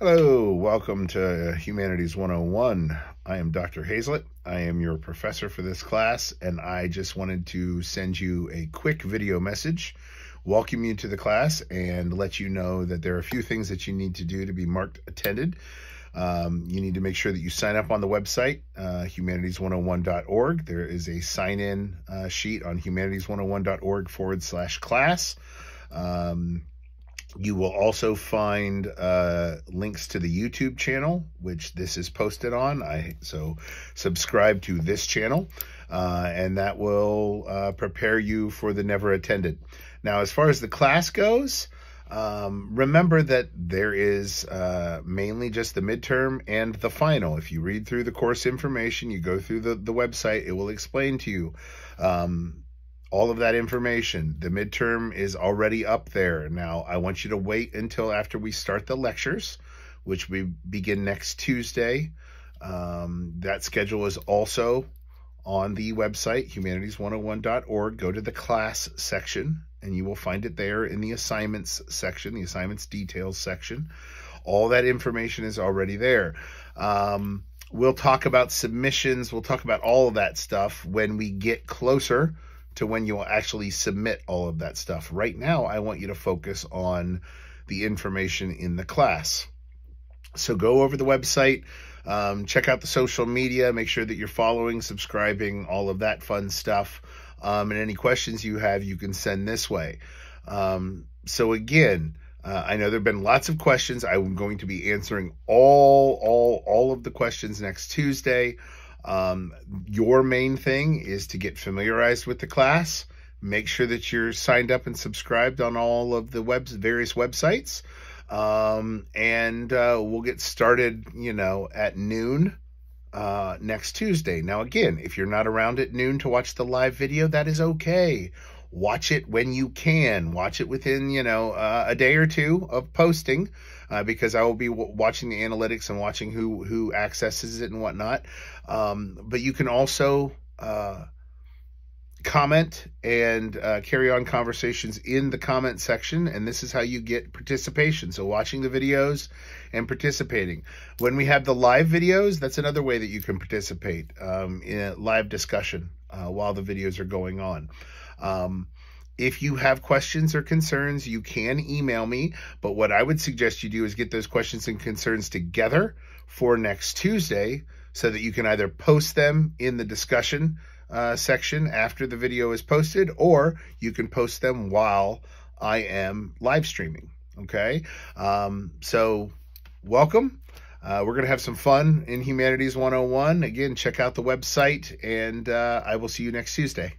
Hello, welcome to Humanities 101. I am Dr. Hazlett. I am your professor for this class, and I just wanted to send you a quick video message, welcome you to the class, and let you know that there are a few things that you need to do to be marked attended. Um, you need to make sure that you sign up on the website, uh, humanities101.org. There is a sign in uh, sheet on humanities101.org forward slash class. Um, you will also find uh, links to the YouTube channel, which this is posted on. I so subscribe to this channel, uh, and that will uh, prepare you for the never attended. Now, as far as the class goes, um, remember that there is uh, mainly just the midterm and the final. If you read through the course information, you go through the, the website, it will explain to you um, all of that information. The midterm is already up there. Now, I want you to wait until after we start the lectures, which we begin next Tuesday. Um, that schedule is also on the website, humanities101.org. Go to the class section, and you will find it there in the assignments section, the assignments details section. All that information is already there. Um, we'll talk about submissions. We'll talk about all of that stuff when we get closer to when you'll actually submit all of that stuff. Right now, I want you to focus on the information in the class. So go over the website, um, check out the social media, make sure that you're following, subscribing, all of that fun stuff. Um, and any questions you have, you can send this way. Um, so again, uh, I know there have been lots of questions. I'm going to be answering all, all, all of the questions next Tuesday. Um, your main thing is to get familiarized with the class. Make sure that you're signed up and subscribed on all of the webs, various websites. Um, and uh, we'll get started, you know, at noon uh, next Tuesday. Now, again, if you're not around at noon to watch the live video, that is okay. Watch it when you can. Watch it within, you know, uh, a day or two of posting uh, because I will be watching the analytics and watching who who accesses it and whatnot. Um, but you can also uh, comment and uh, carry on conversations in the comment section, and this is how you get participation. So watching the videos and participating. When we have the live videos, that's another way that you can participate um, in live discussion uh, while the videos are going on. Um, if you have questions or concerns, you can email me. But what I would suggest you do is get those questions and concerns together for next Tuesday so that you can either post them in the discussion uh, section after the video is posted, or you can post them while I am live streaming. Okay. Um, so, welcome. Uh, we're going to have some fun in Humanities 101. Again, check out the website, and uh, I will see you next Tuesday.